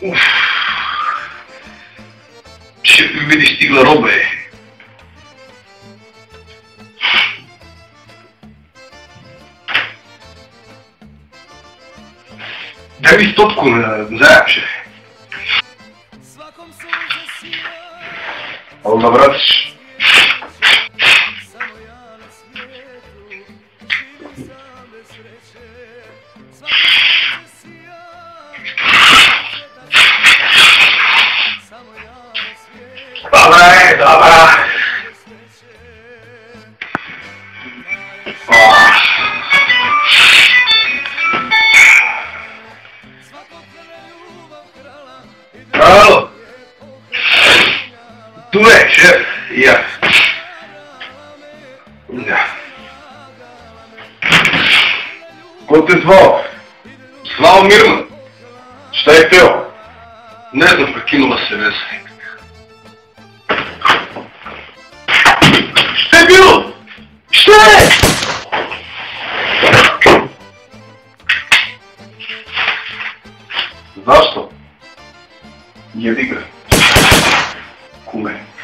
Uf. Když tyhle roby. Daj mi stopku, zajáše. Ale navrač. Добре, шеф, я. Да. Кой те звал? Слава мирно. Šta je peo? Ne znam, prekinula se veza. Šta je bilo? Šta je? Zašto? Jevi ga. ごめ。